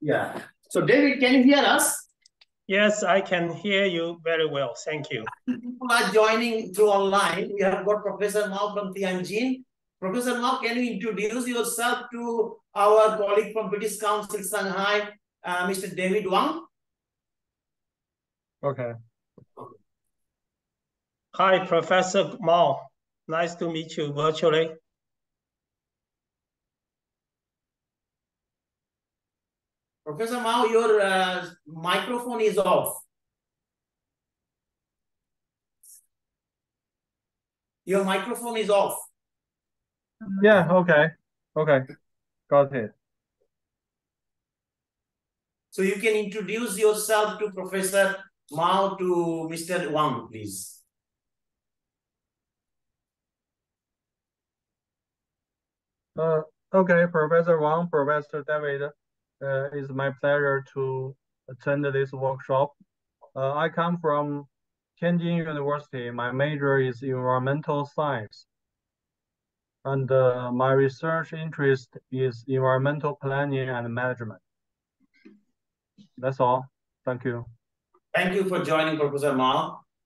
Yeah. So David, can you hear us? Yes, I can hear you very well. Thank you. People are joining through online. We have got Professor Mao from Tianjin. Professor Mao, can you introduce yourself to our colleague from British Council Shanghai, uh, Mr. David Wang? Okay. Hi, Professor Mao. Nice to meet you virtually. Professor Mao, your uh, microphone is off. Your microphone is off. Yeah, okay. Okay. Got it. So you can introduce yourself to Professor Mao to Mr. Wang, please. Uh, okay, Professor Wang, Professor David, uh, it's my pleasure to attend this workshop. Uh, I come from Tianjin University. My major is environmental science. And uh, my research interest is environmental planning and management. That's all. Thank you. Thank you for joining, Professor Mao.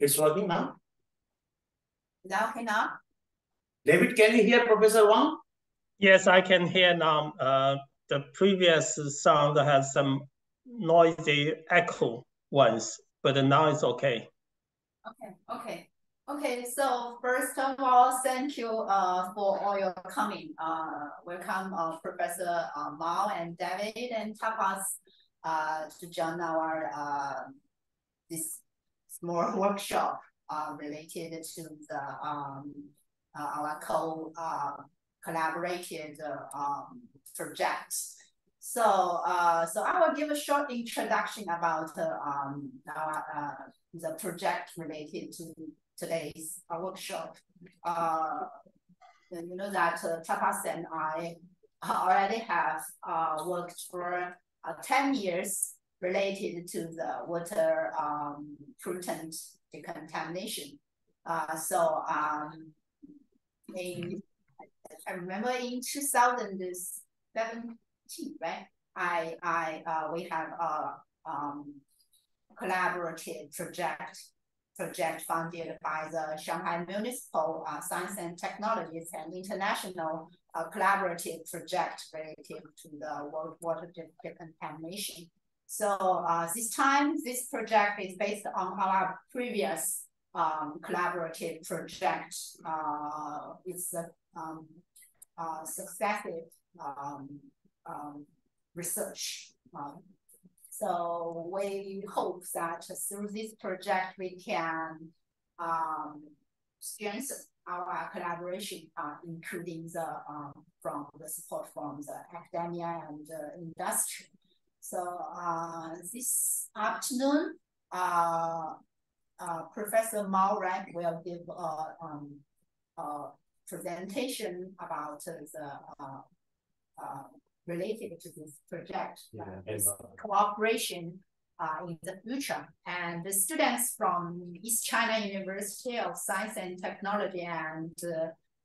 It's working now? now okay now? David, can you hear Professor Wang? Yes, I can hear now. Uh, the previous sound has some noisy echo once, but now it's okay. Okay, okay. Okay, so first of all, thank you uh, for all your coming. Uh, welcome uh, Professor uh, Mao and David and Tapas uh, to join our uh, this small workshop uh, related to the um, uh, our co uh, collaborated um, project. So, uh, so I will give a short introduction about uh, um, our, uh, the project related to today's uh, workshop. Uh, you know that uh, Tapas and I already have uh, worked for uh, 10 years related to the water um, pollutant decontamination. Uh, so um, in, I remember in 2017, right? I, I, uh, we have a um, collaborative project project funded by the Shanghai Municipal uh, Science and Technologies and International uh, Collaborative Project related to the world water decontamination. So uh, this time, this project is based on our previous um, collaborative project. Uh, it's a um, uh, successive um, um, research. Um, so we hope that through this project, we can um, strengthen our collaboration, uh, including the from the support from the academia and industry. So uh, this afternoon, uh, uh, Professor Mao Ren will give a, um, a presentation about the uh, uh, related to this project, yeah, this cooperation uh, in the future. And the students from East China University of Science and Technology and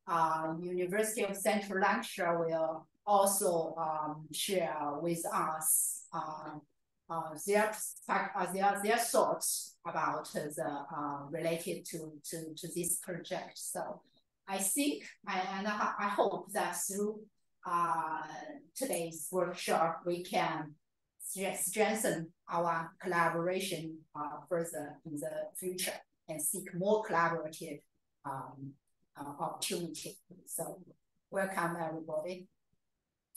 uh, University of Central Lancashire will also um, share with us uh, uh, their uh, their their thoughts about the uh, related to to to this project. So I think I, and I, I hope that through uh, today's workshop we can strengthen our collaboration further in the future and seek more collaborative um, opportunity. So welcome everybody.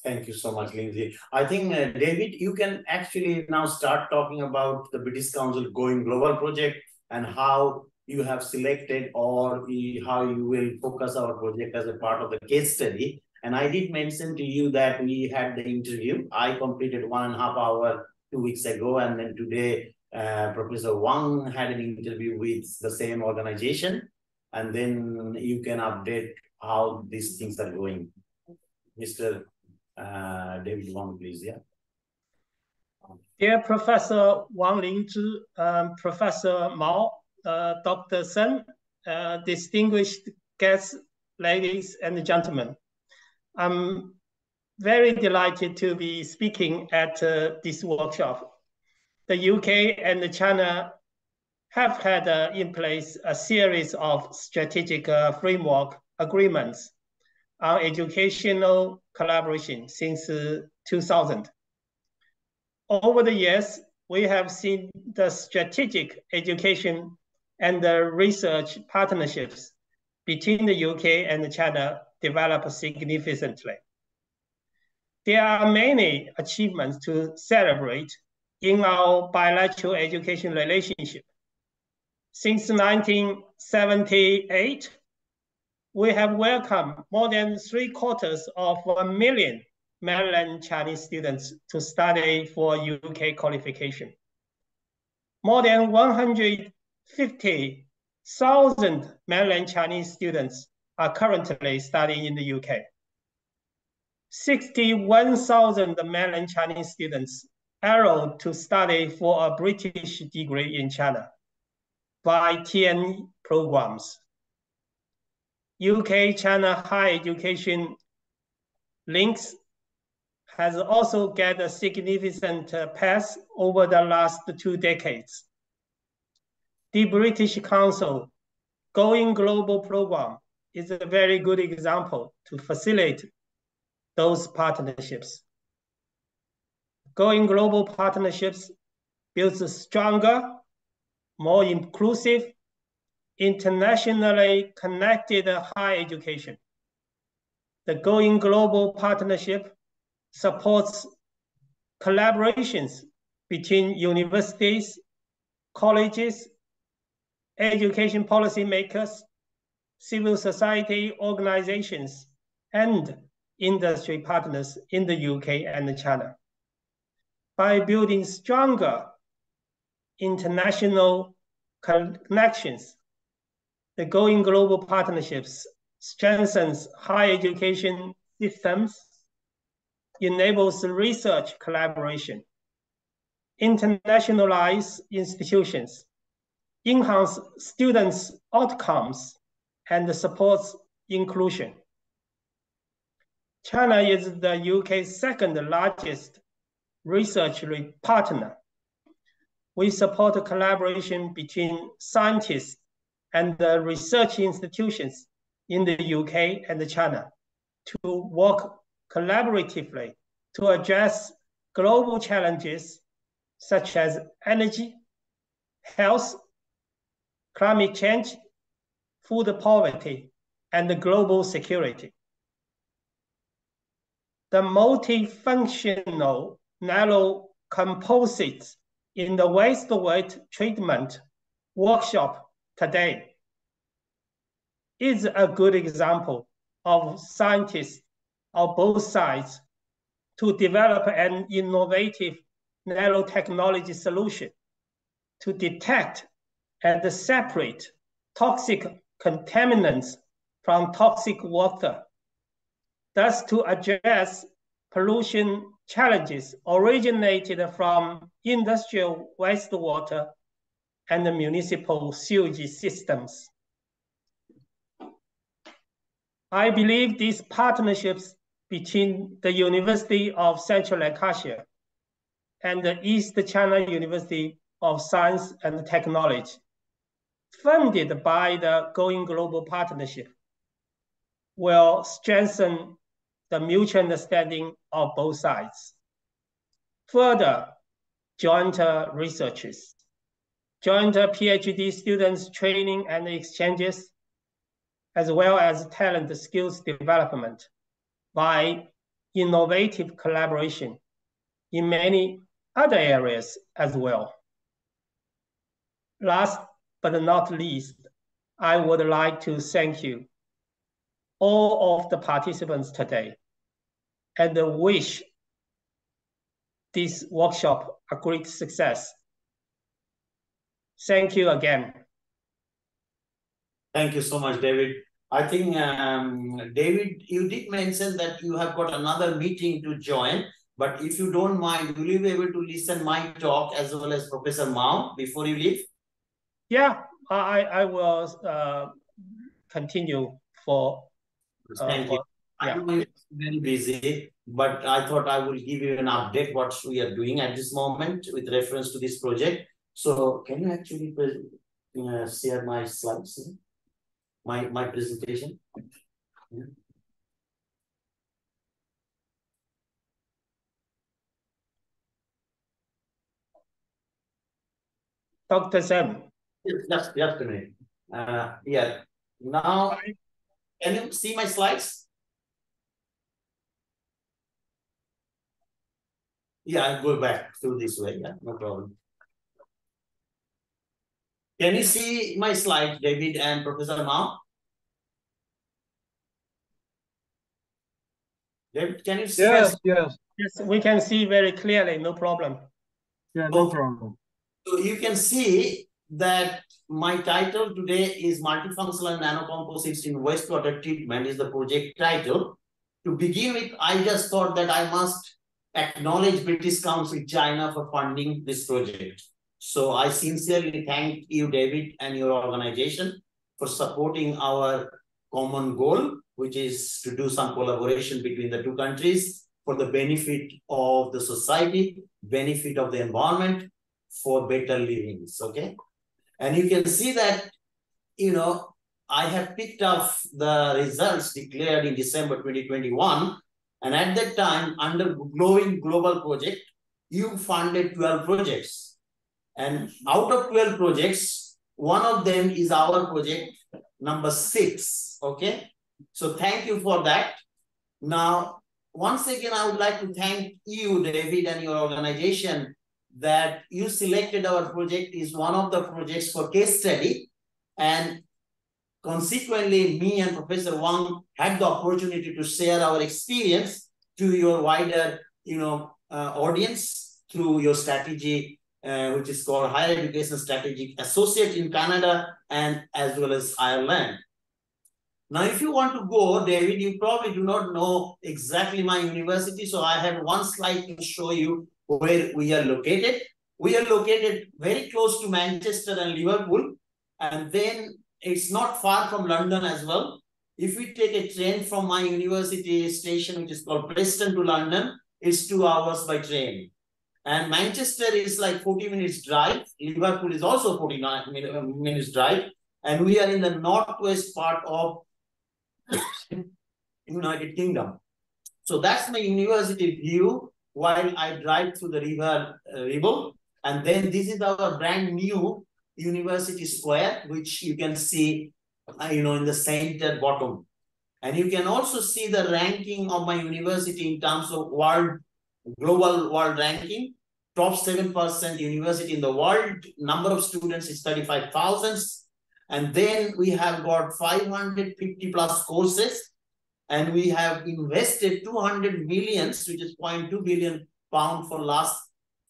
Thank you so much, Lindsay. I think, uh, David, you can actually now start talking about the British Council Going Global project and how you have selected or how you will focus our project as a part of the case study. And I did mention to you that we had the interview. I completed one and a half hour two weeks ago, and then today uh, Professor Wang had an interview with the same organization, and then you can update how these things are going. Mr. Uh, David Wang, yeah. Dear Professor Wang Lingzhi, um, Professor Mao, uh, Dr. Sen, uh, distinguished guests, ladies and gentlemen, I'm very delighted to be speaking at uh, this workshop. The UK and China have had uh, in place a series of strategic uh, framework agreements on educational collaboration since uh, 2000. Over the years, we have seen the strategic education and the research partnerships between the UK and China develop significantly. There are many achievements to celebrate in our bilateral education relationship. Since 1978, we have welcomed more than three quarters of a million mainland Chinese students to study for UK qualification. More than 150,000 mainland Chinese students are currently studying in the UK. 61,000 mainland Chinese students enrolled to study for a British degree in China by TNE programs. UK-China higher education links has also got a significant pace over the last two decades. The British Council Going Global program is a very good example to facilitate those partnerships. Going Global partnerships builds a stronger, more inclusive, internationally connected higher education. The Going Global partnership supports collaborations between universities, colleges, education policymakers, civil society organizations, and industry partners in the UK and China. By building stronger international connections, the Going Global Partnerships strengthens higher education systems enables research collaboration, internationalize institutions, enhance students' outcomes, and supports inclusion. China is the UK's second largest research partner. We support collaboration between scientists and the research institutions in the UK and China to work collaboratively to address global challenges such as energy, health, climate change, food poverty, and global security. The multifunctional nano composites in the wastewater treatment workshop today is a good example of scientists of both sides to develop an innovative nanotechnology solution to detect and separate toxic contaminants from toxic water, thus to address pollution challenges originated from industrial wastewater and municipal sewage systems. I believe these partnerships between the University of Central Lancashire and the East China University of Science and Technology, funded by the Going Global Partnership, will strengthen the mutual understanding of both sides. Further, joint researches, joint PhD students training and exchanges, as well as talent skills development by innovative collaboration in many other areas as well. Last but not least, I would like to thank you, all of the participants today and wish this workshop a great success. Thank you again. Thank you so much, David. I think, um, David, you did mention that you have got another meeting to join, but if you don't mind, will you be able to listen my talk as well as Professor Mao before you leave? Yeah, I, I will uh, continue for. Uh, Thank for, you. Yeah. I'm very busy, but I thought I will give you an update what we are doing at this moment with reference to this project. So can you actually uh, share my slides? My my presentation. Yeah. Dr. Sam. Just, just a minute. Uh, yeah. Now, can you see my slides? Yeah, I'll go back through this way. Yeah, no problem. Can you see my slide, David and Professor Mao? David, can you see? Yes, yes. Yes, we can see very clearly, no problem. Yeah, no okay. problem. So you can see that my title today is Multifunctional Nanocomposites in Wastewater Treatment is the project title. To begin with, I just thought that I must acknowledge British Council China for funding this project. So I sincerely thank you, David, and your organization for supporting our common goal, which is to do some collaboration between the two countries for the benefit of the society, benefit of the environment, for better livings, okay? And you can see that, you know, I have picked up the results declared in December 2021. And at that time, under Going Global Project, you funded 12 projects and out of 12 projects, one of them is our project number six. Okay. So thank you for that. Now, once again, I would like to thank you, David, and your organization that you selected our project is one of the projects for case study. And consequently, me and Professor Wang had the opportunity to share our experience to your wider, you know, uh, audience through your strategy uh, which is called Higher Education Strategic Associate in Canada and as well as Ireland. Now, if you want to go, David, you probably do not know exactly my university. So I have one slide to show you where we are located. We are located very close to Manchester and Liverpool. And then it's not far from London as well. If we take a train from my university station, which is called Preston to London, it's two hours by train. And Manchester is like 40 minutes drive. Liverpool is also 49 minutes drive. And we are in the northwest part of United Kingdom. So that's my university view while I drive through the river uh, Ribble. And then this is our brand new university square, which you can see, uh, you know, in the center bottom. And you can also see the ranking of my university in terms of world global world ranking, top 7% university in the world, number of students is 35,000. And then we have got 550 plus courses and we have invested 200 millions, which is 0.2 billion pound for last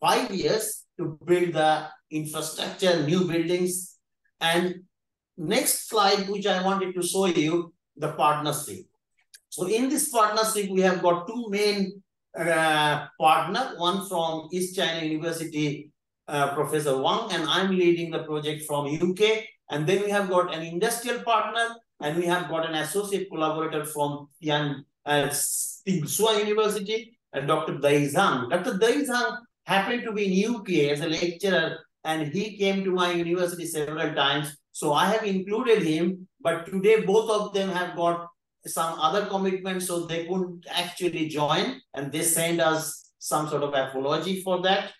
five years to build the infrastructure, new buildings. And next slide, which I wanted to show you, the partnership. So in this partnership, we have got two main uh, partner, one from East China University, uh, Professor Wang, and I'm leading the project from UK. And then we have got an industrial partner, and we have got an associate collaborator from Tian uh, Tsinghua University, and Dr. Dai Zhang. Dr. Dai Zhang happened to be in UK as a lecturer, and he came to my university several times. So I have included him, but today both of them have got some other commitments, so they couldn't actually join, and they send us some sort of apology for that.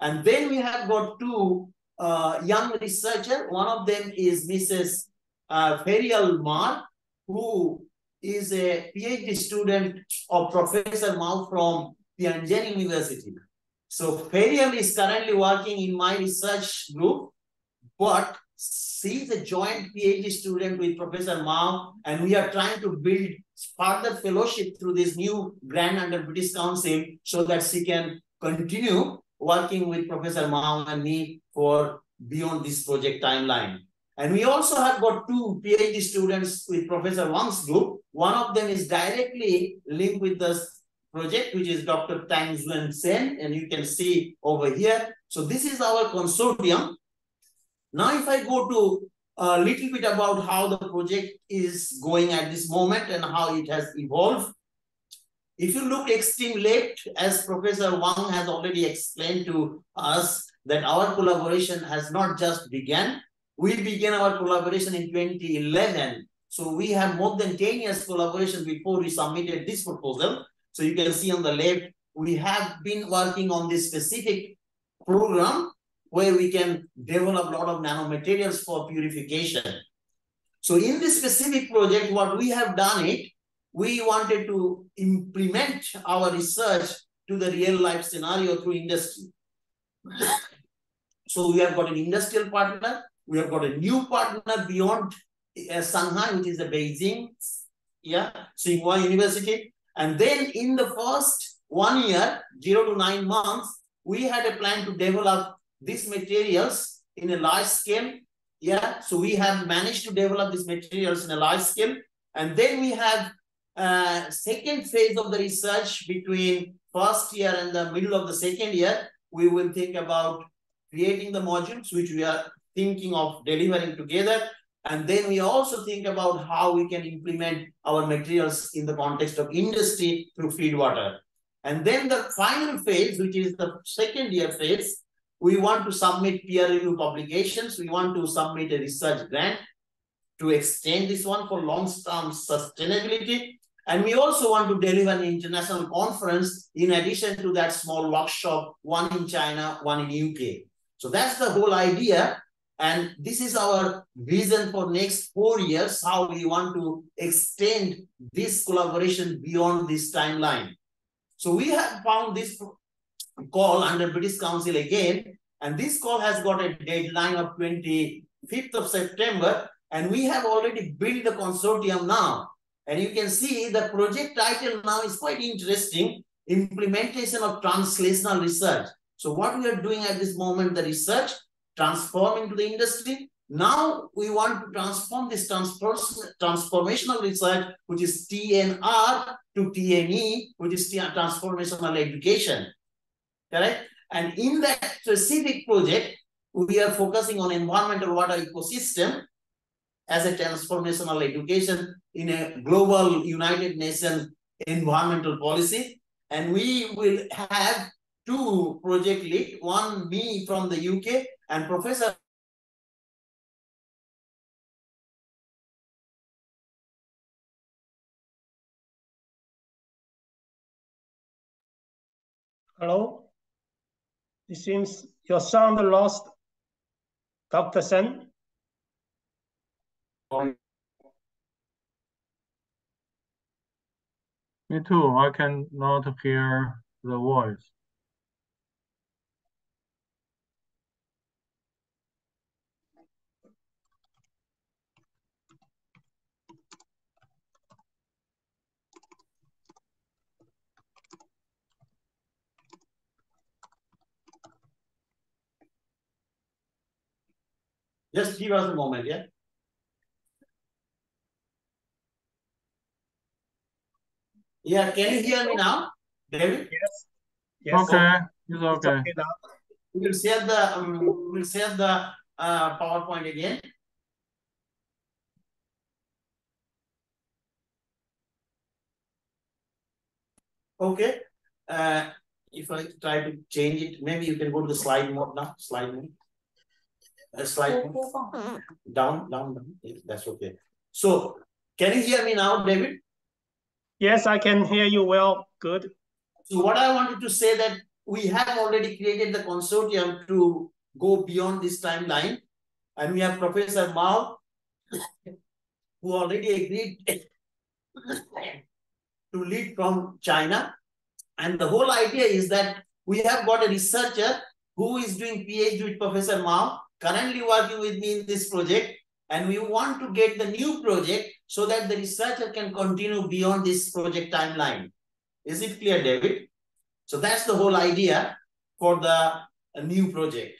And then we have got two uh, young researchers. One of them is Mrs. Uh, Ferial Mar, who is a PhD student of Professor Mao from Tianjin University. So Ferial is currently working in my research group, but she is a joint PhD student with Professor Mao, and we are trying to build further fellowship through this new grant under British Council so that she can continue working with Professor Mao and me for beyond this project timeline. And we also have got two PhD students with Professor Wang's group. One of them is directly linked with this project, which is Dr. Tang Zuen Sen, and you can see over here. So this is our consortium. Now, if I go to a little bit about how the project is going at this moment and how it has evolved. If you look extreme left, as Professor Wang has already explained to us, that our collaboration has not just begun. We began our collaboration in 2011. So we have more than 10 years collaboration before we submitted this proposal. So you can see on the left, we have been working on this specific program where we can develop a lot of nanomaterials for purification. So in this specific project, what we have done it, we wanted to implement our research to the real life scenario through industry. so we have got an industrial partner, we have got a new partner beyond uh, Shanghai, which is the Beijing, yeah, Tsinghua University. And then in the first one year, zero to nine months, we had a plan to develop these materials in a large scale. Yeah, so we have managed to develop these materials in a large scale. And then we have uh, second phase of the research between first year and the middle of the second year. We will think about creating the modules, which we are thinking of delivering together. And then we also think about how we can implement our materials in the context of industry through feed water. And then the final phase, which is the second year phase, we want to submit peer review publications. We want to submit a research grant to extend this one for long-term sustainability. And we also want to deliver an international conference in addition to that small workshop, one in China, one in UK. So that's the whole idea. And this is our vision for next four years, how we want to extend this collaboration beyond this timeline. So we have found this call under British Council again, and this call has got a deadline of 25th of September, and we have already built the consortium now. And you can see the project title now is quite interesting, implementation of translational research. So what we are doing at this moment, the research, transforming to the industry. Now we want to transform this transformational research, which is TNR to TNE, which is transformational education. Correct? And in that specific project, we are focusing on environmental water ecosystem as a transformational education in a global United Nations environmental policy. And we will have two project lead, one me from the UK and Professor Hello? It seems your sound lost, Dr. Sen. Um, me too. I can not hear the voice. Just give us a moment, yeah? Yeah, can you hear me now, David? Yes. Yes. Okay, it's okay. okay. We will share the um, we'll share the uh, PowerPoint again. Okay. Uh, if I try to change it, maybe you can go to the slide mode now. Slide mode. A slide hmm. down, down, down. That's okay. So, can you hear me now, David? Yes, I can hear you well. Good. So, what I wanted to say that we have already created the consortium to go beyond this timeline, and we have Professor Mao, who already agreed to lead from China. And the whole idea is that we have got a researcher who is doing PhD with Professor Mao, currently working with me in this project, and we want to get the new project so that the researcher can continue beyond this project timeline. Is it clear, David? So that's the whole idea for the uh, new project.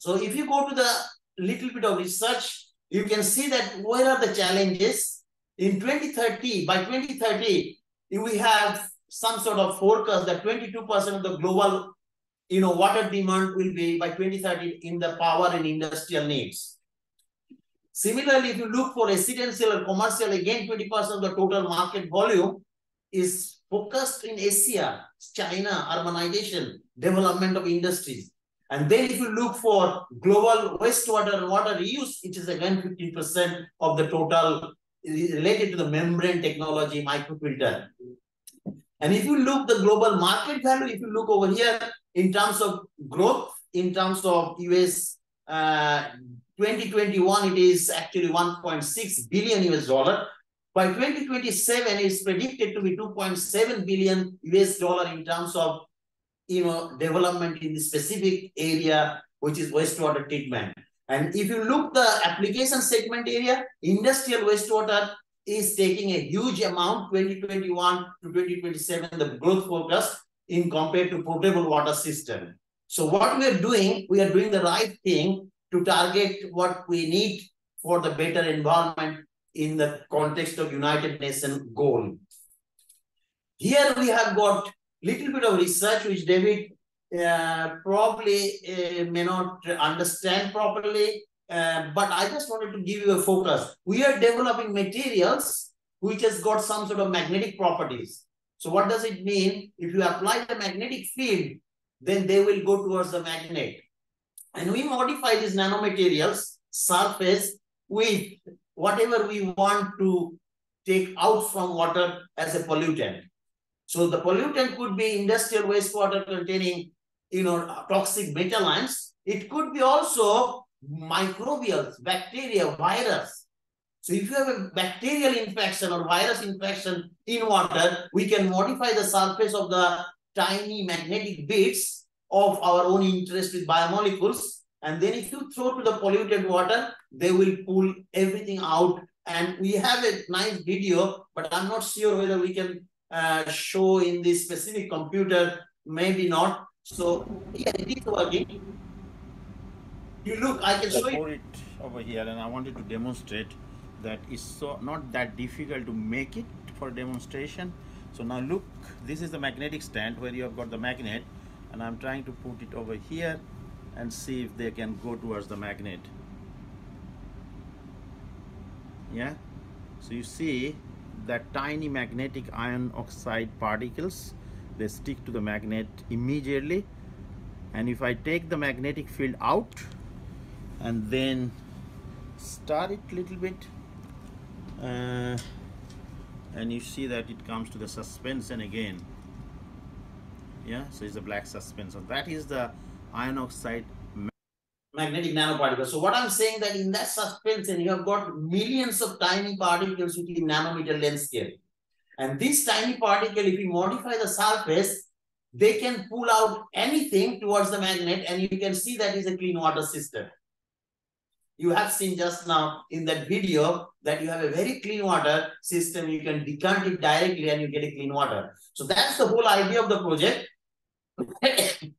So if you go to the little bit of research, you can see that where are the challenges in 2030, by 2030, we have some sort of forecast that 22% of the global you know, water demand will be by 2030 in the power and industrial needs. Similarly, if you look for residential or commercial, again, 20% of the total market volume is focused in Asia, China, urbanization, development of industries. And then if you look for global wastewater and water reuse, it is again 15% of the total related to the membrane technology microfilter. And if you look the global market value, if you look over here in terms of growth, in terms of US uh, 2021, it is actually 1.6 billion US dollar. By 2027, it's predicted to be 2.7 billion US dollar in terms of you know development in the specific area, which is wastewater treatment. And if you look the application segment area, industrial wastewater is taking a huge amount 2021 to 2027, the growth forecast in compared to potable water system. So what we are doing, we are doing the right thing to target what we need for the better environment in the context of United Nations goal. Here we have got little bit of research which David uh, probably uh, may not understand properly, uh, but I just wanted to give you a focus. We are developing materials which has got some sort of magnetic properties. So what does it mean? If you apply the magnetic field, then they will go towards the magnet. And we modify these nanomaterials surface with whatever we want to take out from water as a pollutant. So the pollutant could be industrial wastewater containing, you know, toxic metal ions. It could be also microbials, bacteria, virus. So if you have a bacterial infection or virus infection in water, we can modify the surface of the tiny magnetic bits of our own interest with biomolecules. And then if you throw to the polluted water, they will pull everything out. And we have a nice video, but I'm not sure whether we can uh, show in this specific computer, maybe not. So yeah, it is working. You look, I can show it over here and I wanted to demonstrate that it's so not that difficult to make it for demonstration. So now look, this is the magnetic stand where you have got the magnet and I'm trying to put it over here and see if they can go towards the magnet. Yeah, so you see that tiny magnetic iron oxide particles, they stick to the magnet immediately. And if I take the magnetic field out, and then start it little bit uh, and you see that it comes to the suspension again yeah so it's a black suspension that is the iron oxide magnetic nanoparticles. So what I'm saying that in that suspension, you have got millions of tiny particles within nanometer length scale. And this tiny particle, if you modify the surface, they can pull out anything towards the magnet and you can see that is a clean water system you have seen just now in that video that you have a very clean water system. You can decant it directly and you get a clean water. So that's the whole idea of the project.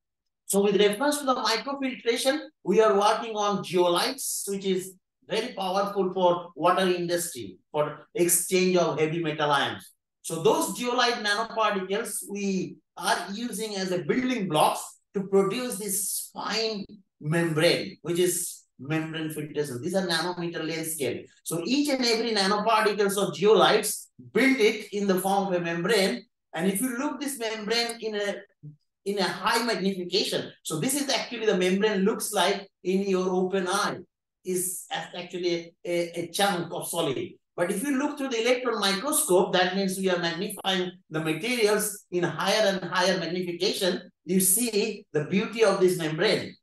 so with reference to the microfiltration, we are working on zeolites, which is very powerful for water industry, for exchange of heavy metal ions. So those zeolite nanoparticles we are using as a building blocks to produce this fine membrane, which is membrane filtration. These are nanometer length scale. So each and every nanoparticles of zeolites build it in the form of a membrane. And if you look this membrane in a in a high magnification, so this is actually the membrane looks like in your open eye is actually a, a chunk of solid. But if you look through the electron microscope, that means we are magnifying the materials in higher and higher magnification. You see the beauty of this membrane.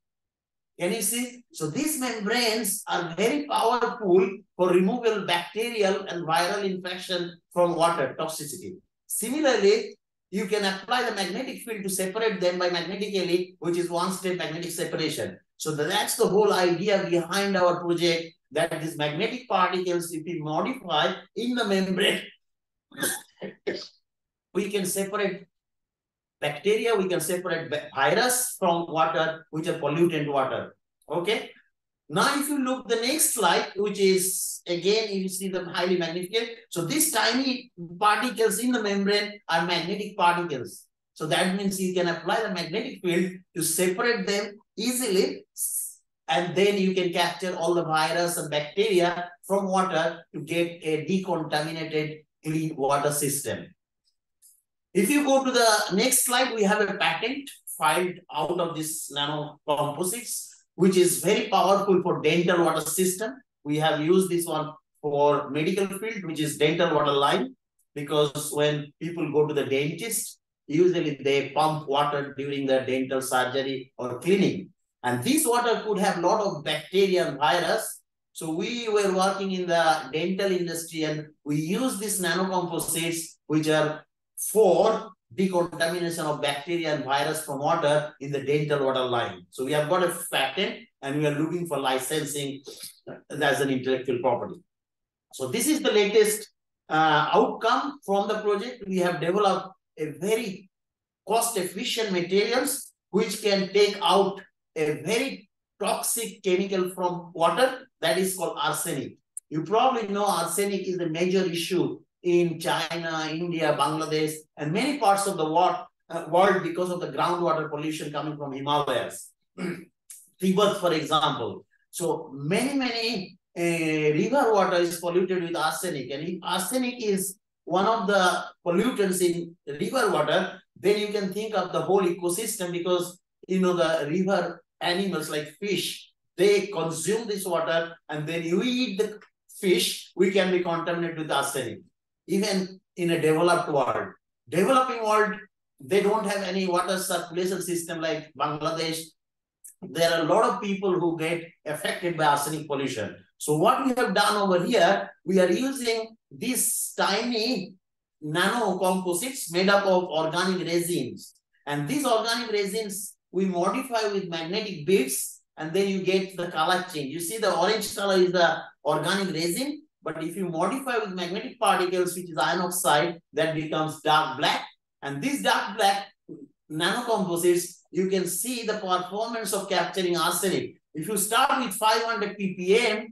Can you see? So these membranes are very powerful for removal bacterial and viral infection from water toxicity. Similarly, you can apply the magnetic field to separate them by magnetically, which is one-step magnetic separation. So that's the whole idea behind our project, that these magnetic particles, if we modify in the membrane, we can separate bacteria, we can separate virus from water, which are pollutant water. Okay. Now, if you look the next slide, which is again, you see the highly magnificent. So these tiny particles in the membrane are magnetic particles. So that means you can apply the magnetic field to separate them easily. And then you can capture all the virus and bacteria from water to get a decontaminated clean water system. If you go to the next slide, we have a patent filed out of this nano composites which is very powerful for dental water system. We have used this one for medical field, which is dental water line, because when people go to the dentist, usually they pump water during the dental surgery or cleaning. And this water could have a lot of bacteria and virus. So we were working in the dental industry and we use these nanocomposites, which are for decontamination of bacteria and virus from water in the dental water line. So we have got a patent and we are looking for licensing as an intellectual property. So this is the latest uh, outcome from the project. We have developed a very cost efficient materials which can take out a very toxic chemical from water that is called arsenic. You probably know arsenic is a major issue in China, India, Bangladesh, and many parts of the world, uh, world because of the groundwater pollution coming from Himalayas. Tibet, for example. So many, many uh, river water is polluted with arsenic. And if arsenic is one of the pollutants in river water, then you can think of the whole ecosystem because, you know, the river animals like fish, they consume this water and then you eat the fish, we can be contaminated with arsenic even in a developed world. Developing world, they don't have any water circulation system like Bangladesh. There are a lot of people who get affected by arsenic pollution. So what we have done over here, we are using these tiny nano composites made up of organic resins. And these organic resins, we modify with magnetic beads and then you get the color change. You see the orange color is the organic resin but if you modify with magnetic particles, which is iron oxide, that becomes dark black. And this dark black nanocomposites, you can see the performance of capturing arsenic. If you start with 500 ppm,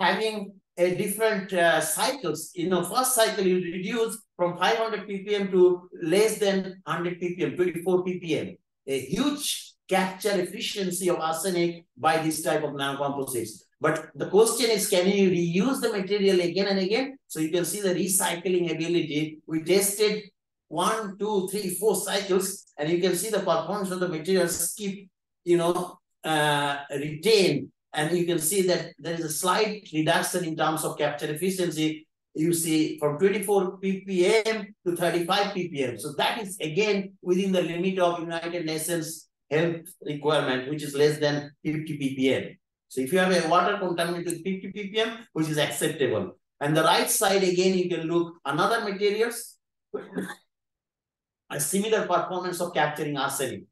having a different uh, cycles, you know, first cycle you reduce from 500 ppm to less than 100 ppm, 24 ppm. A huge capture efficiency of arsenic by this type of nanocomposites. But the question is, can you reuse the material again and again? So you can see the recycling ability. We tested one, two, three, four cycles, and you can see the performance of the materials keep, you know, uh, retain. And you can see that there is a slight reduction in terms of capture efficiency. You see from 24 ppm to 35 ppm. So that is again within the limit of United Nations health requirement, which is less than 50 ppm. So if you have a water contaminated with 50 ppm, which is acceptable. And the right side, again, you can look another materials, a similar performance of capturing arsenic.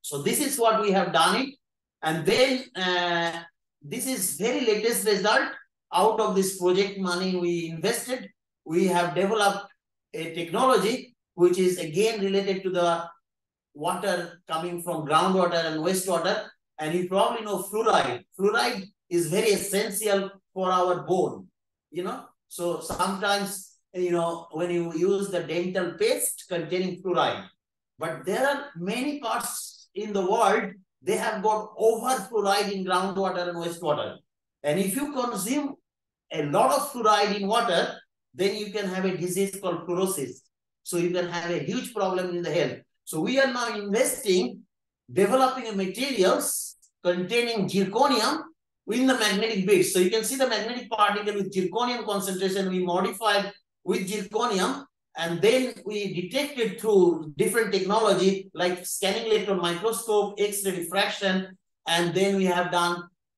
So this is what we have done it. And then uh, this is very latest result out of this project money we invested. We have developed a technology which is again related to the water coming from groundwater and wastewater and you probably know fluoride. Fluoride is very essential for our bone, you know. So sometimes, you know, when you use the dental paste containing fluoride, but there are many parts in the world, they have got over fluoride in groundwater and wastewater. And if you consume a lot of fluoride in water, then you can have a disease called fluorosis. So you can have a huge problem in the health. So we are now investing developing materials containing zirconium in the magnetic base. So you can see the magnetic particle with zirconium concentration we modified with zirconium and then we detected through different technology like scanning electron microscope, X-ray diffraction, and then we have done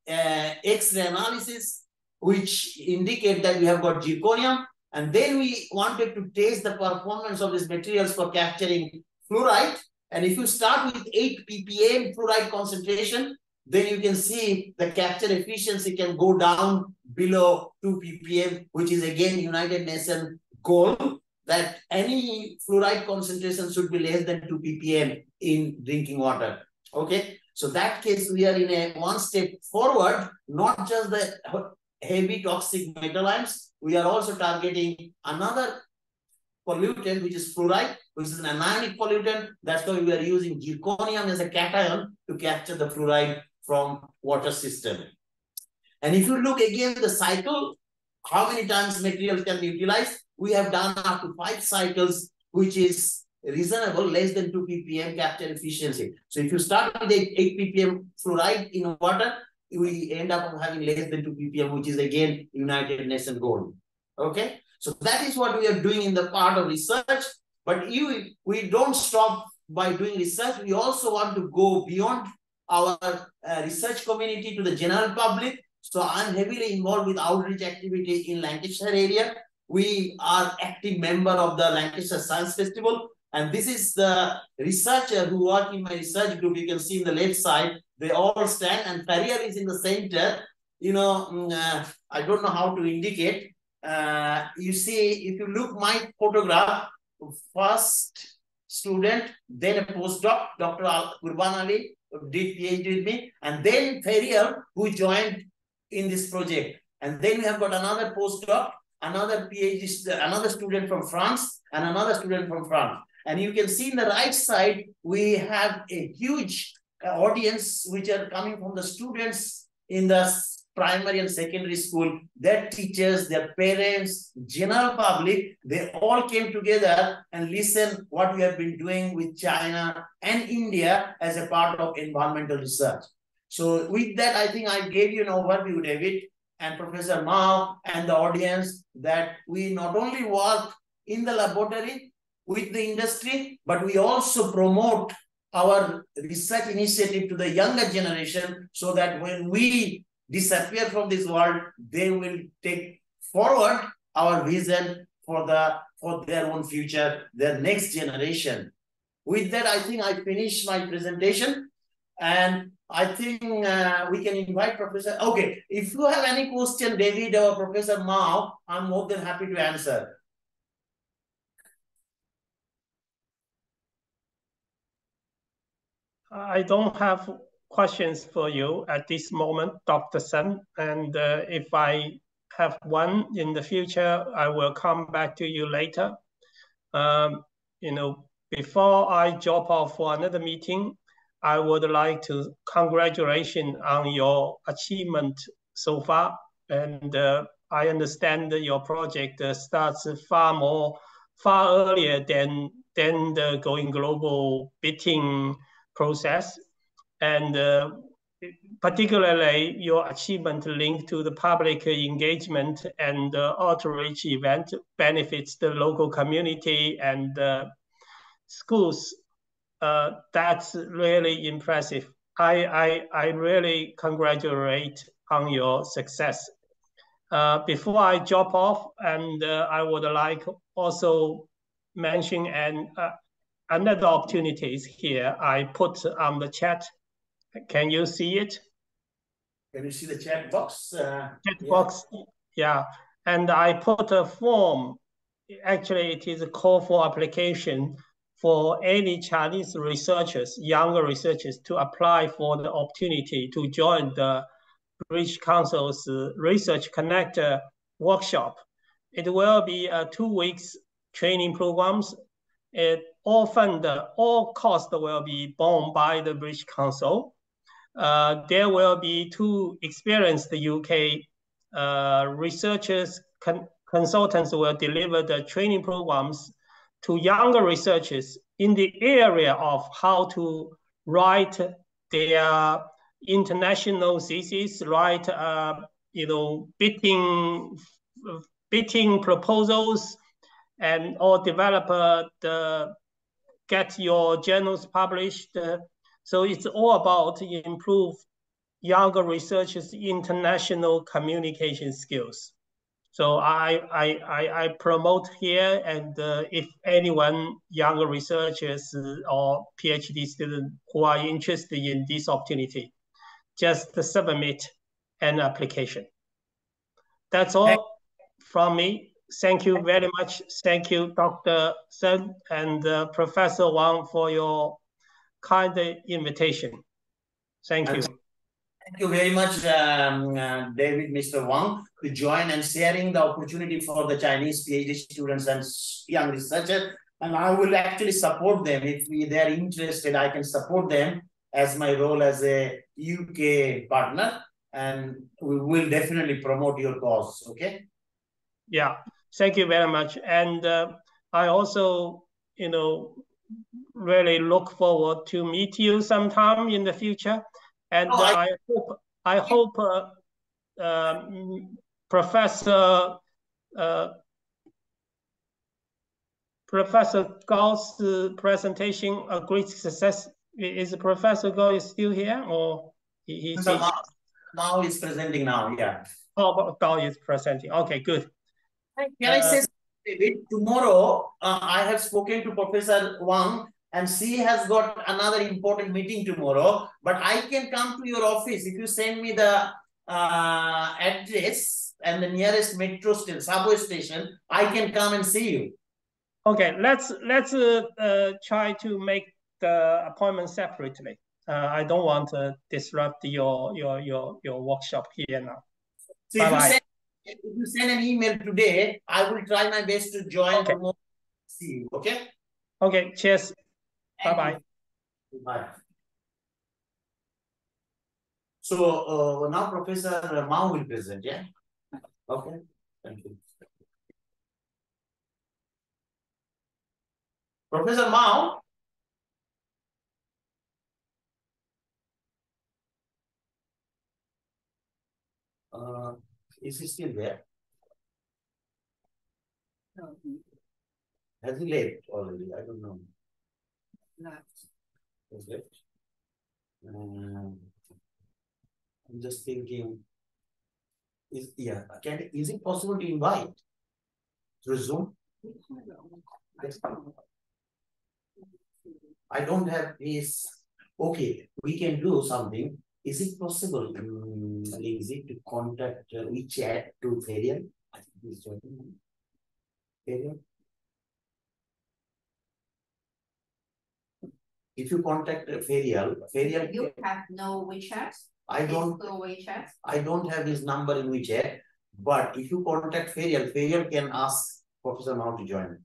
uh, X-ray analysis which indicate that we have got zirconium And then we wanted to test the performance of these materials for capturing fluoride. And if you start with 8 ppm fluoride concentration, then you can see the capture efficiency can go down below 2 ppm, which is again United Nations goal that any fluoride concentration should be less than 2 ppm in drinking water. Okay, so that case we are in a one step forward, not just the heavy toxic metal ions, we are also targeting another pollutant, which is fluoride, which is an anionic pollutant. That's why we are using zirconium as a cation to capture the fluoride from water system. And if you look again the cycle, how many times materials can be utilized? We have done up to five cycles, which is reasonable, less than 2 ppm capture efficiency. So if you start with 8 ppm fluoride in water, we end up having less than 2 ppm, which is again United Nations goal. Okay, so that is what we are doing in the part of research. But you, we don't stop by doing research. We also want to go beyond our uh, research community to the general public. So I'm heavily involved with outreach activity in Lancashire area. We are active member of the Lancashire Science Festival. And this is the researcher who work in my research group. You can see in the left side, they all stand and Ferrier is in the center. You know, mm, uh, I don't know how to indicate. Uh, you see, if you look my photograph, first student, then a postdoc, Dr. Qurban Ali did PhD with me, and then Ferrier who joined in this project. And then we have got another postdoc, another PhD, another student from France, and another student from France. And you can see in the right side, we have a huge uh, audience which are coming from the students in the primary and secondary school, their teachers, their parents, general public, they all came together and listen what we have been doing with China and India as a part of environmental research. So with that, I think I gave you an overview, David and Professor Mao and the audience that we not only work in the laboratory with the industry, but we also promote our research initiative to the younger generation so that when we disappear from this world, they will take forward our vision for the for their own future, their next generation. With that, I think I finish my presentation. And I think uh, we can invite Professor. Okay, if you have any question, David or Professor Mao, I'm more than happy to answer. I don't have questions for you at this moment, Dr. Sen. And uh, if I have one in the future, I will come back to you later. Um, you know, before I drop off for another meeting, I would like to congratulate on your achievement so far. And uh, I understand that your project uh, starts far more, far earlier than, than the going global bidding process. And uh, particularly your achievement linked to the public engagement and uh, outreach event benefits the local community and uh, schools. Uh, that's really impressive. I, I, I really congratulate on your success. Uh, before I drop off, and uh, I would like also mention an uh, another opportunities here I put on the chat. Can you see it? Can you see the chat box? Uh, chat yeah. box, yeah. And I put a form. Actually, it is a call for application for any Chinese researchers, younger researchers, to apply for the opportunity to join the British Council's Researcher Connect workshop. It will be a two weeks training programs. It all fund, all cost will be borne by the British Council. Uh, there will be two experienced UK uh, researchers, con consultants will deliver the training programs to younger researchers in the area of how to write their international thesis, write, uh, you know, bidding, bidding proposals, and or develop uh, the get your journals published. So it's all about improve younger researchers' international communication skills. So I, I, I, I promote here, and uh, if anyone, younger researchers or PhD students who are interested in this opportunity, just submit an application. That's all from me. Thank you very much. Thank you, Dr. Sen and uh, Professor Wang, for your kind invitation. Thank you. Thank you very much, um, uh, David, Mr. Wang, to join and sharing the opportunity for the Chinese PhD students and young researchers. And I will actually support them if we, they're interested. I can support them as my role as a UK partner, and we will definitely promote your cause. Okay. Yeah. Thank you very much. And uh, I also, you know, really look forward to meet you sometime in the future. And oh, I, I, hope I hope uh, um, Professor uh, Professor Gao's uh, presentation a great success. Is Professor Gao is still here or he, he's so now, now he's presenting now, yeah. Oh, Gao is presenting. Okay, good. Can I say David, tomorrow uh, I have spoken to Professor Wang and she has got another important meeting tomorrow, but I can come to your office if you send me the uh, address and the nearest metro station, subway station, I can come and see you. Okay, let's let's uh, uh, try to make the appointment separately. Uh, I don't want to disrupt your your your your workshop here now. So bye bye. If you send an email today, I will try my best to join okay. tomorrow. See you. Okay. Okay. Cheers. Bye bye. Bye. So uh, now Professor Mao will present, yeah? Okay, thank you. Professor Mao. Uh, is he still there? No. Has he left already? I don't know left. Is left. Um, I'm just thinking, is yeah, can is it possible to invite through Zoom? Yes. I don't have this. Okay, we can do something. Is it possible, um, Lindsay, to contact uh, WeChat to Ferial? I think he's joining. Ferial? If you contact Ferial, Ferial. You have no WeChat? I don't. No WeChat? I don't have his number in WeChat. But if you contact Ferial, Ferial can ask Professor Mao to join.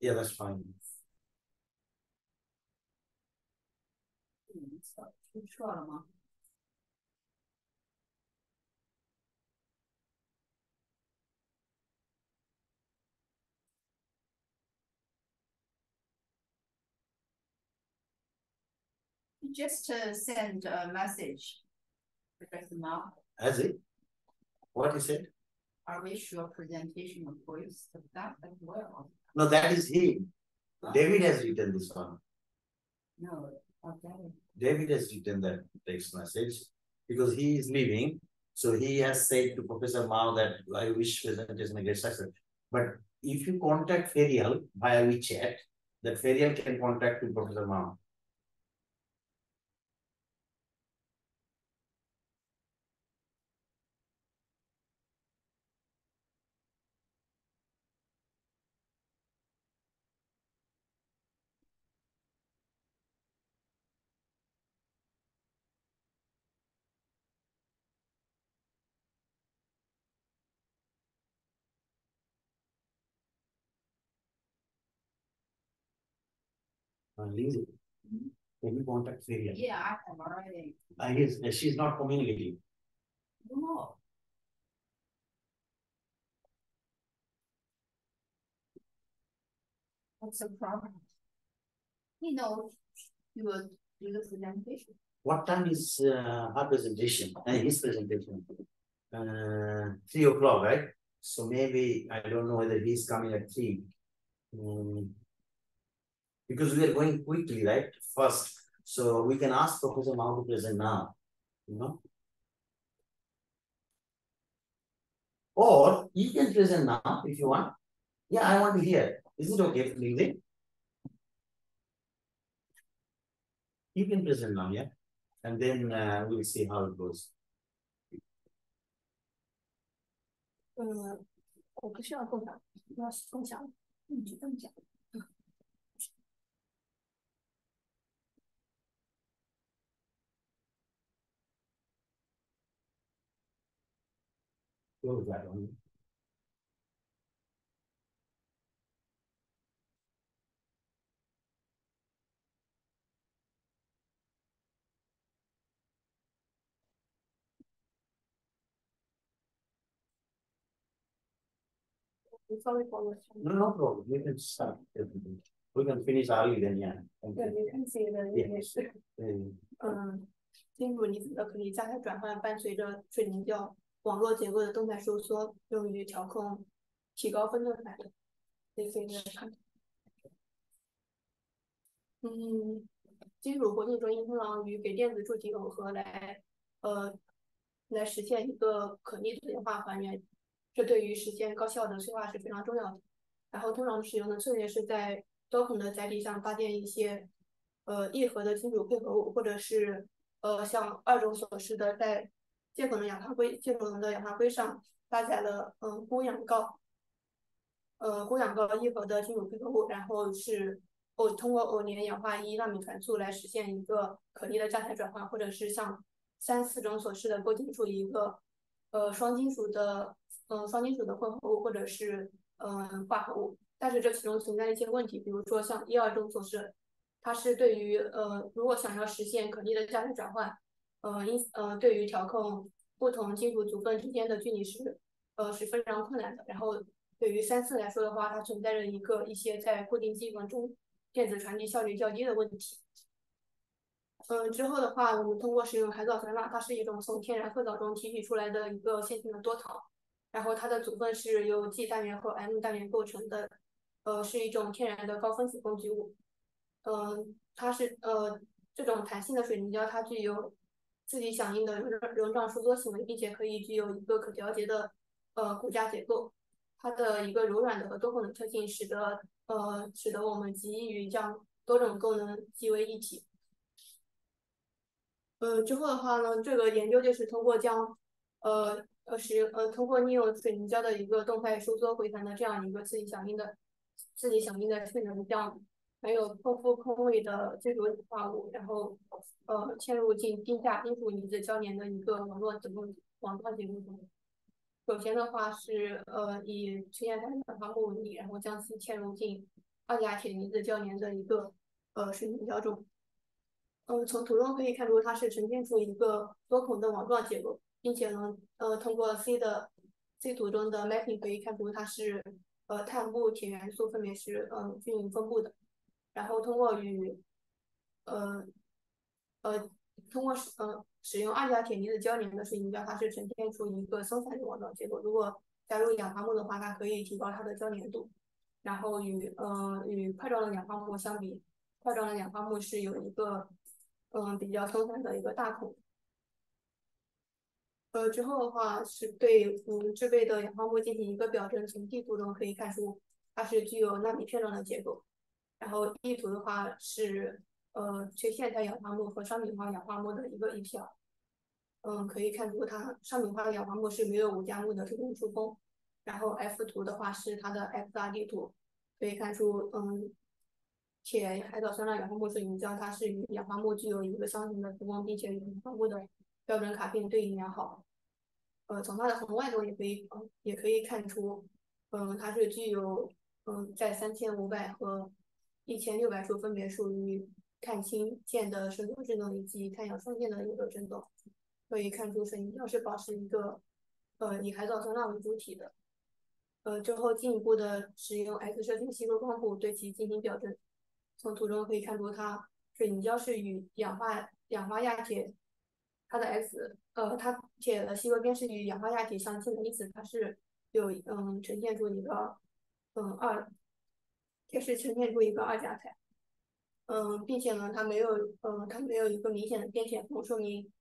Yeah, that's fine. Just to send a message. Has it? What is it? I wish your presentation of voice of that as well. No, that is him. David has written this one. No, okay. David has written that text message because he is leaving. So he has said to Professor Mao that I wish presentation a great success. But if you contact Ferial via WeChat, that Ferial can contact to Professor Mao. Lindsay, can you contact Ferial? Yeah, I have already. I guess she's not communicating. No. What's the problem? He knows he will do the presentation. What time is uh, her presentation? Uh, his presentation? Uh, three o'clock, right? So maybe I don't know whether he's coming at three. Mm Because we are going quickly, right? First, so we can ask Professor Mao to present now, you know? Or you can present now if you want. Yeah, I want to hear. Is it okay, Lindsay? You can present now, yeah? And then uh, we'll see how it goes. 嗯，我不需要共享，我要共享，你去共享。 都有这样东西。No, no problem. You can start. We can finish early then, yeah. Okay. Yeah, you can see the yes. Yeah. Um, 网络结构的动态收缩，用于调控提高分段反应。嗯，金属活性中心通常与给电子柱体耦合来，呃，来实现一个可逆的氧化还原，这对于实现高效的催化是非常重要的。然后通常使用的策略是在多孔的载体上搭建一些呃异核的金属配合物，或者是呃像二种所示的在介可能氧化硅介可能的氧化硅上搭载了嗯钴氧锆，呃钴氧锆异核的金属配合物，然后是偶通过偶联氧化一纳米传速来实现一个可逆的价态转换，或者是像三四种所示的构建出一个呃双金属的嗯、呃双金属的混合物，或者是嗯、化合物。但是这其中存在一些问题，比如说像一二中所示，它是对于呃如果想要实现可逆的价态转换，呃因呃对于调控不同金属组分之间的距离是呃是非常困难的。然后对于三四来说的话，它存在着一个一些在固定基本中电子传递效率较低的问题。嗯，之后的话，我们通过使用海藻酸钠，它是一种从天然褐藻中提取出来的一个线性的多糖，然后它的组分是由 G 单元和 M 单元构成的，呃，是一种天然的高分子工具物。嗯，它是呃这种弹性的水凝胶，它具有自己响应的熔熔状收缩行为，并且可以具有一个可调节的呃骨架结构。它的一个柔软的和多孔的特性，使得呃使得我们极易于将多种功能集为一体。呃，之后的话呢，这个研究就是通过将呃呃使呃通过利用水凝胶的一个动态收缩回弹的这样一个自己响应的自己响应的性能，将还有丰富空位的金属氧化物，然后呃嵌入进地下金属离子交联的一个网络结构网状结构中。首先的话是呃以氢氧碳氧化物为例，然后将其嵌入进二甲铁离子交联的一个呃水凝胶中。呃，从图中可以看出，它是呈现出一个多孔的网状结构，并且呢，呃，通过 C 的 C 图中的 mapping 可以看出它是呃碳钼铁元素分别是嗯、呃、均匀分布的，然后通过与呃呃通过使呃使用二甲铁离子交联的水凝胶，它是呈现出一个松散的网状结构。如果加入氧化钼的话，它可以提高它的交联度，然后与呃与块状的氧化钼相比，块状的氧化钼是有一个嗯，比较松散的一个大孔。呃，之后的话是对我们制备的氧化钼进行一个表征，从地图中可以看出它是具有纳米片状的结构。然后 E 图的话是呃缺陷态氧化钼和商品化氧化钼的一个一条。嗯，可以看出它商品化氧化钼是没有无价钼的这种出风。然后 F 图的话是它的 XR 地图，可以看出嗯。铁海藻酸钠氧化钼是凝胶，它是与氧化钼具有一个相同的出光，并且与氧化钼的标准卡片对应良好。呃，从它的红外中也可以，也可以看出，嗯、它是具有，嗯、在三千五百和一千六百处分别属于碳氢键的渗透振动以及碳氧双键的一个振动。可以看出水凝胶是保持一个，呃，以海藻酸钠为主体的。呃，之后进一步的使用 X 射线吸收光谱对其进行表征。从图中可以看出，它水凝胶是与氧化氧化亚铁，它的 X 呃，它铁的吸收边是与氧化亚铁相近的，因此它是有嗯呈现出一个嗯二，也是呈现出一个二价态。嗯，并且呢，它没有嗯它没有一个明显的边浅缝，说明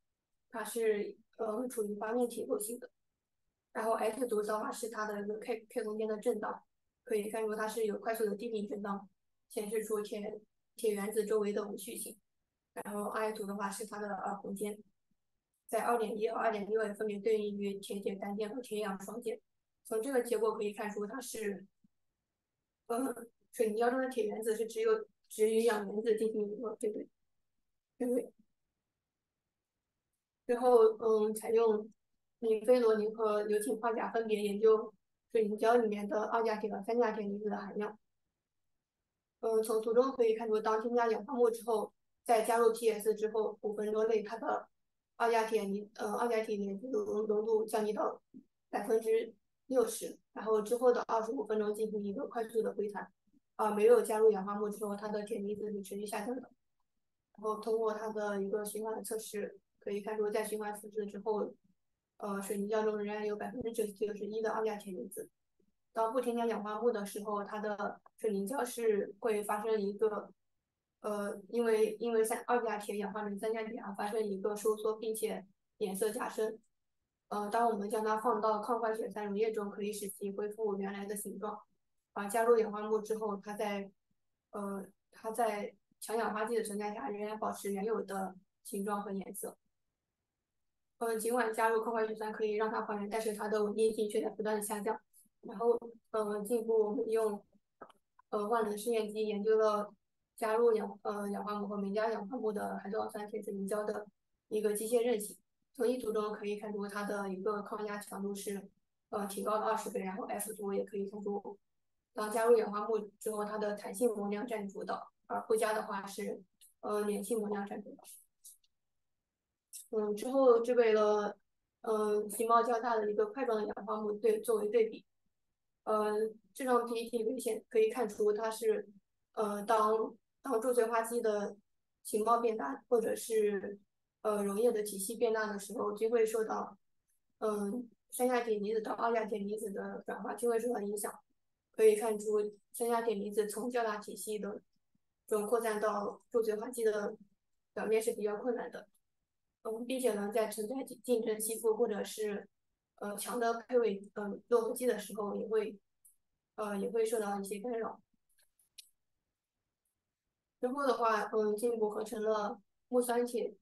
它是呃处于八面体构型的。然后 X 轴的话是它的一个 K K 空间的震荡，可以看出它是有快速的低频震荡，显示出铁铁原子周围的无序性。然后 I 图的话是它的二空间，在二点一和二点六位分别对应于铁铁单键和铁氧双键。从这个结果可以看出，它是，嗯，水泥胶中的铁原子是只有只与氧原子进行一个对对对对。最后，嗯，采用米非罗尼和硫氰化钾分别研究水泥胶里面的二价铁和三价铁离子的含量。嗯，从图中可以看出，当添加氧化钼之后。在加入 PS 之后，五分钟内它的二价铁离呃二价铁离子浓浓度降低到百分之六十，然后之后的二十五分钟进行一个快速的回弹，啊没有加入氧化钼之后，它的铁离子是持续下降的。然后通过它的一个循环的测试，可以看出在循环复制之后，呃水泥胶中仍然有百分之九九十一的二价铁离子。当不添加氧化钼的时候，它的水泥胶是会发生一个。呃，因为因为三二价铁氧化成三价铁而发生一个收缩，并且颜色加深。呃，当我们将它放到抗坏血酸溶液中，可以使其恢复原来的形状。啊，加入氧化钼之后，它在呃它在强氧化剂的存在下，仍然保持原有的形状和颜色。呃，尽管加入抗坏血酸可以让它还原，但是它的稳定性却在不断的下降。然后，呃，进一步用呃万能试验机研究了。加入氧呃氧化钼和没加氧化钼的海藻酸铁水凝胶的一个机械韧性，从一图中可以看出它的一个抗压强度是呃提高了二十倍，然后 F 图也可以看出，当加入氧化钼之后，它的弹性模量占主导，而不加的话是呃粘性模量占主导。嗯，之后制备了嗯形貌较大的一个块状的氧化钼对作为对比，呃这张 PPT 明显可以看出它是呃当当注催化剂的形貌变大，或者是呃溶液的体系变大的时候，就会受到嗯三价铁离子到二价铁离子的转化就会受到影响。可以看出三价铁离子从较大体系的中扩散到注催化剂的表面是比较困难的。嗯，并且呢，在存在竞争吸附或者是呃强的配位嗯落合剂的时候，也会呃也会受到一些干扰。之后的话，嗯，进一步合成了木酸铁，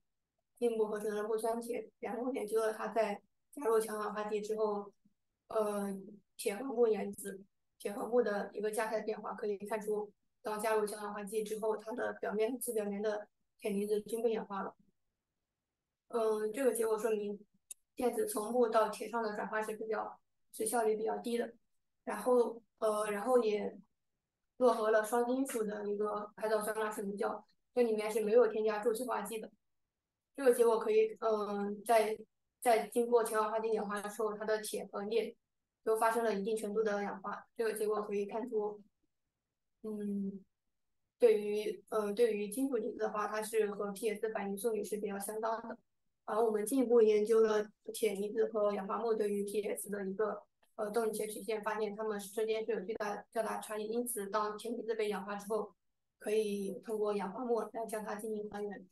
进一步合成了木酸铁，然后研究了它在加入强氧化剂之后，呃，铁和木原子，铁和木的一个价态变化，可以看出，当加入氢氧化剂之后，它的表面次表面的铁离子均被氧化了。嗯，这个结果说明电子从木到铁上的转化是比较是效率比较低的，然后呃，然后也。落合了双金属的一个海藻酸钠水凝胶，这里面是没有添加助催化剂的。这个结果可以，嗯，在在经过氢氧化剂氧化的时候，它的铁和镍都发生了一定程度的氧化。这个结果可以看出，嗯，对于，呃，对于金属离子的话，它是和 PS 反应速率是比较相当的。而我们进一步研究了铁离子和氧化钼对于 PS 的一个。呃，动力学曲线发现它们之间是有巨大较大差异，因此当铁离子被氧化之后，可以通过氧化钼来将它进行还原。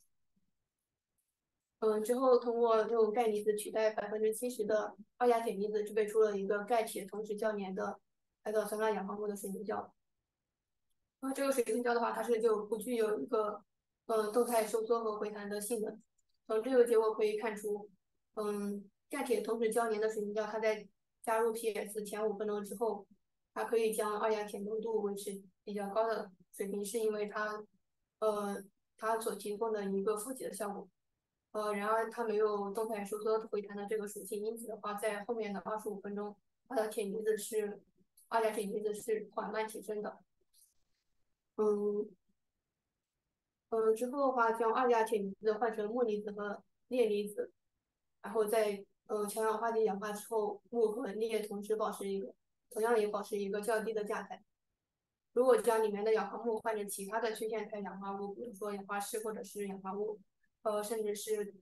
嗯，之后通过用钙离子取代百分之七十的二价铁离子，制备出了一个钙铁同时较粘的海藻酸钠氧化物的水凝胶。那这个水凝胶的话，它是就不具有一个嗯动态收缩和回弹的性能。从这个结果可以看出，嗯，钙铁同时交粘的水凝胶，它在加入 PS 前五分钟之后，它可以将二价铁浓度维持比较高的水平，是因为它，呃，它所提供的一个负极的效果。呃，然而它没有动态收缩回弹的这个属性，因此的话，在后面的二十五分钟，它的铁离子是二价铁离子是缓慢提升的。嗯，嗯，之后的话，将二价铁离子换成钼离子和镍离子，然后在。呃，强氧化剂氧化之后，钼和镍同时保持一个，同样也保持一个较低的价态。如果将里面的氧化钼换成其他的缺陷态氧化物，比如说氧化铯或者是氧化钼，呃，甚至是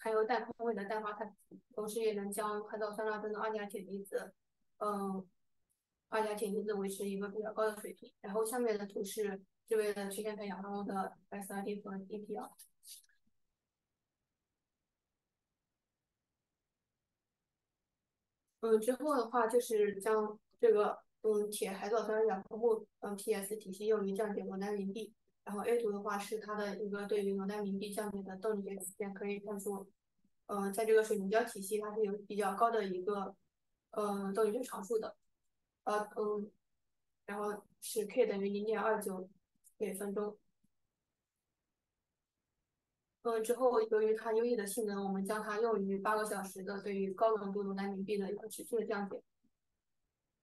含有氮风味的氮化钛，同时也能将海藻酸钠中的二价铁离子，嗯，二甲铁离子维持一个比较高的水平。然后下面的图是这位的曲线培养中的 SRD 和 EPR。嗯，之后的话就是将这个嗯铁海藻酸氧合物嗯 PS 体系用于降解螺单凝闭。然后 A 图的话是它的一个对于螺单凝闭降解的动力学曲线，可以看出，嗯，在这个水凝胶体系它是有比较高的一个嗯动力学常数的，呃嗯，然后是 K 等于零点二九每分钟。嗯，之后由于它优异的性能，我们将它用于八个小时的对于高浓度螺单凝闭的一个持续的降解。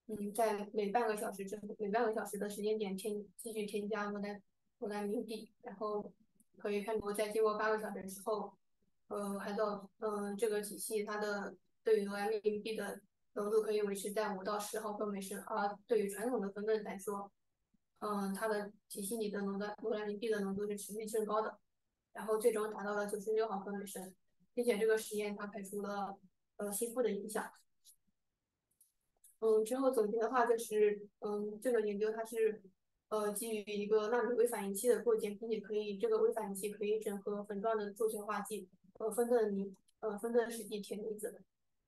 嗯，在每半个小时之后每半个小时的时间点添继续添加螺单螺单凝闭，然后可以看出在经过八个小时之后，呃，海藻嗯这个体系它的对于螺单凝闭的浓度可以维持在五到十毫克每升，而对于传统的分泵来说，嗯，它的体系里的螺单螺单凝闭的浓度是持续升高的。然后最终达到了九十六毫克每升，并且这个实验它排除了呃吸附的影响。嗯，之后总结的话就是，嗯，这个研究它是呃基于一个纳米微反应器的构建，并且可以这个微反应器可以整合粉状的助学化剂和分泵离呃分泵实际铁离子，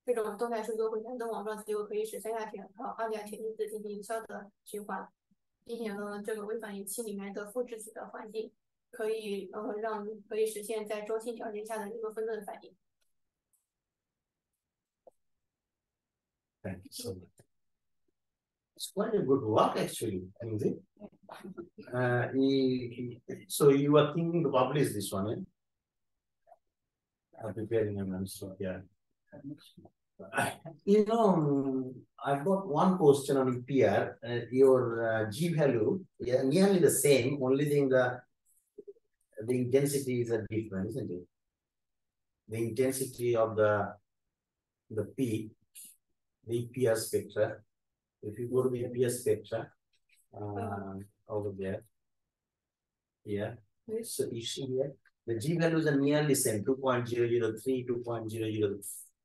这种动态收缩回旋灯网状结构可以使三价铁和二价铁离子进行有效的循环，并且呢这个微反应器里面的负质子的环境。可以呃让可以实现在中性条件下的一个分泵反应。Thank you so much. It's quite a good work actually, it? Uh, so you are thinking to publish this one, eh? I'm preparing an answer, yeah. You know, I've got one question on EPR. Uh, your uh, G value, yeah, nearly the same, only thing the the intensity is a different, isn't it? The intensity of the the P, the EPR spectra. If you go to the EPR spectra, uh, over there, yeah. So you see here, the G values are nearly same 2.003, 2.003,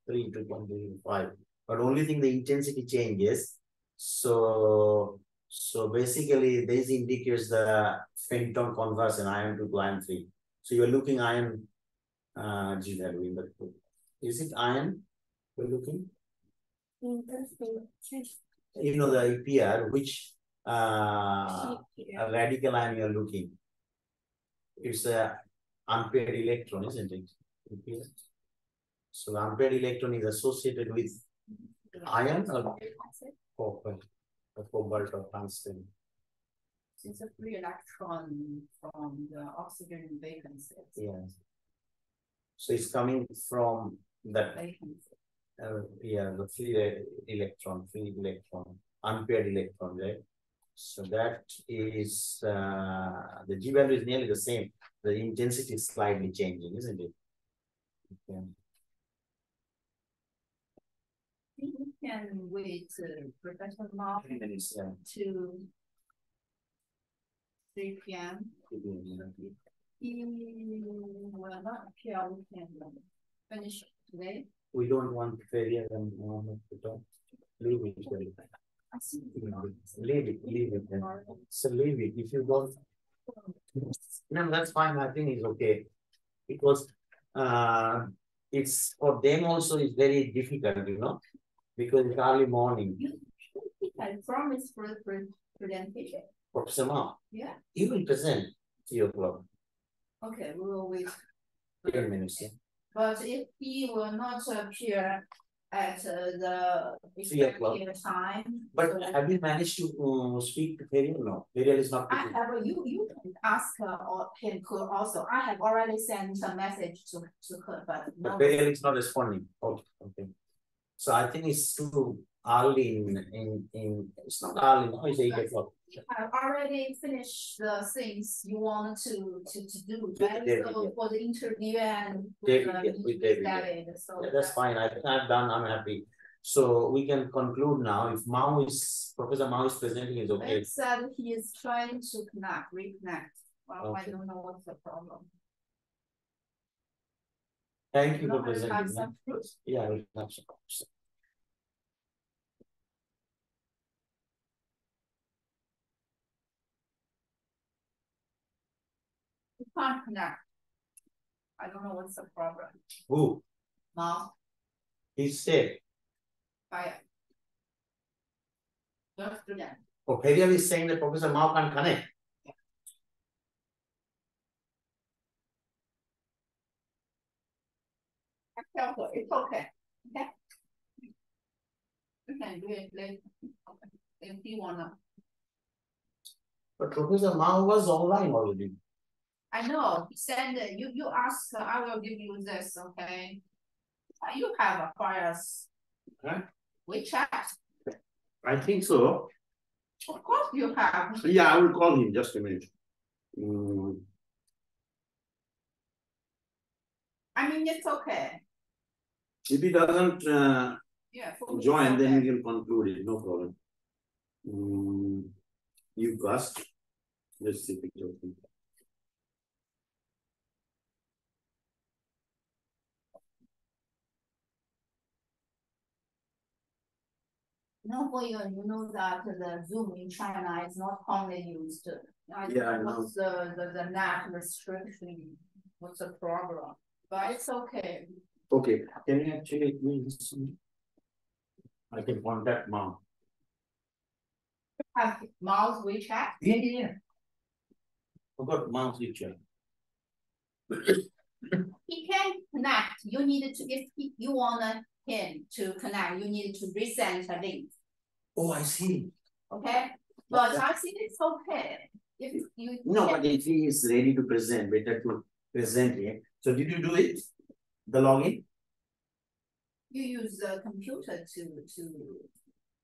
2.005. But only thing the intensity changes. So so basically, this indicates the Fenton conversion iron to iron 3. So you're looking ion uh, G value in the book. Is it ion we're looking? You know the EPR, which uh, radical ion you're looking. It's a unpaired electron, isn't it? EPR. So the unpaired electron is associated with iron or copper the cobalt or tungsten. It's a free electron from the oxygen vacancy. Yes. So it's coming from that. Uh, yeah, the free electron, free electron, unpaired electron, right? So that is uh, the G value is nearly the same. The intensity is slightly changing, isn't it? Okay. can wait uh, Professor Mao minutes, yeah. to three PM. He will not appear, we can finish today. We don't want failure and we don't leave it. Leave it, leave it. Then. So leave it. If you don't, no, that's fine. I think it's okay because uh, it's for them also. It's very difficult, you know because it's early morning. I promise for the presentation. Professor Ma, Yeah, you will present three o'clock, okay, we will wait. ten minutes. yeah? But if he will not appear at uh, the expected time. But so have you managed to uh, speak to Periel? No, Periel is not. I have, you, you can ask her or him could also, I have already sent a message to, to her, but But no. Periel is not responding. Okay, okay. So I think it's too early in, in, it's not early, now it's eight o'clock. I've already finished the things you want to, to, to do, right? David, So yeah. for the interview and. David, uh, yeah, with David, yeah. David, so. Yeah, that's fine. I think I've done, I'm happy. So we can conclude now. If Mao is, Professor Mao is presenting is okay. It said he is trying to connect, reconnect. Well, I don't know what's the problem. Thank you for have presenting. Yeah, we have some. Connect. I don't know what's the problem. Who? Now, He's sick. fire. Your student. Oh, Heriam is saying that Professor Mao can't connect. Careful, it's okay, okay? You can do it later. If you wanna, But Professor Mao was online already. I know, he said that you, you ask, I will give you this, okay? You have a files. Huh? WeChat, I think so. of course you have, Yeah, I will call him just a minute. Mm, I mean, it's okay, if he doesn't uh, yeah. join, then okay. we can conclude it, no problem. Mm, you cast. Let's see if open. No, for you, you know that the Zoom in China is not commonly used. I Yeah, I know. What's the, the, the net restriction, what's the problem, but it's okay. Okay, can you actually give me? I can contact mom. Have mouse WeChat, Yeah, yeah, yeah. Forgot mom's picture. he can connect, you need to, if he- you want him to connect, you need to resend a link, Oh, I see. okay? But I think it's okay, if you. No, but if he is ready to present, better to present here. So did you do it? The login, You use the computer to, to,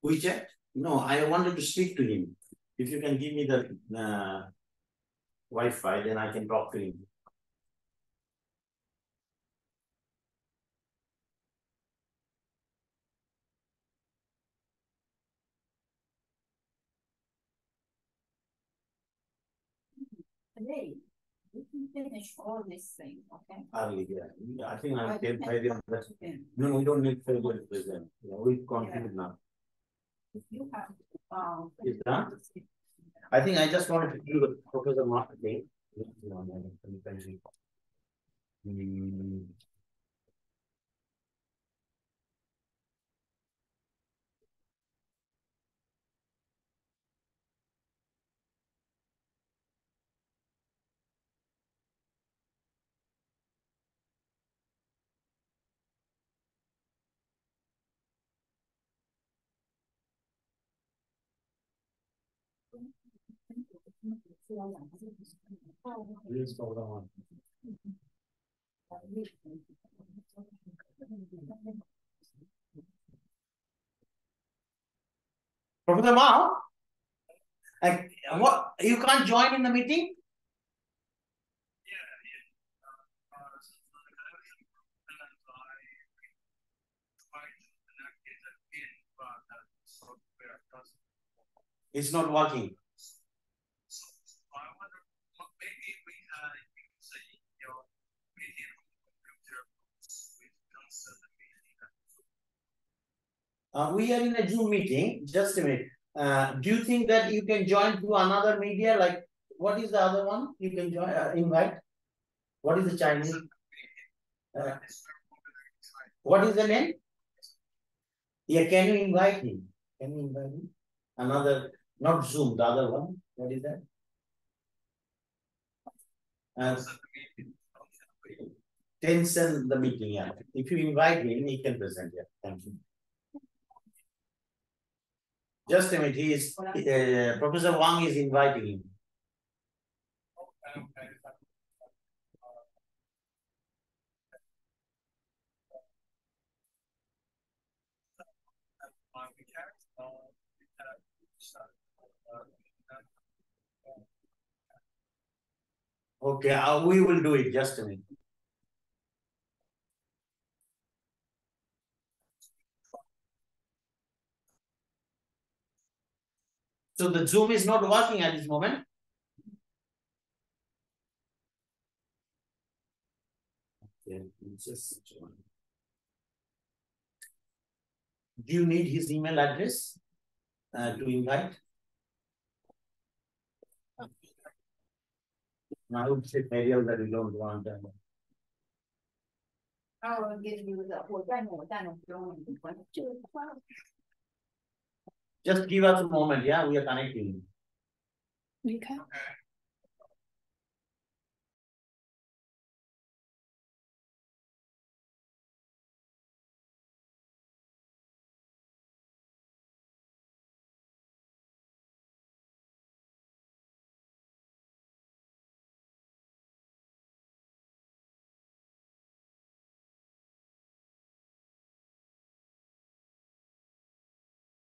WeChat? No, I wanted to speak to him. If you can give me the uh. Wi-Fi, then I can talk to him. Today, we can finish all this thing, okay? Early, yeah. I think I But can you try can the. talk to. No, we don't need further to present. Yeah, we conclude now. If you have, um. Is done? I think I just wanted to do the Professor marketing. Hmm. Please hold on. Professor Mao? I, what, you can't join in the meeting? Yeah, it's not working. Uh, we are in a Zoom meeting, just a minute. Uh, do you think that you can join through another media, like, what is the other one you can join, uh, invite? What is the Chinese? Uh, what is the name? Yeah, can you invite him? Can you invite him? Another, not Zoom, the other one, what is that? Uh, Tencent the meeting, yeah. If you invite him, he can present, yeah, thank you. Just a minute, he is, uh, Professor Wang is inviting him. Okay, uh, we will do it, just a minute. So the Zoom is not working at this moment. Okay, just Do you need his email address uh, to invite? I would say Ariel that you don't want them. I will give you the 我在某站的时候，你关注。Just give us a moment, yeah? We are connecting. Okay.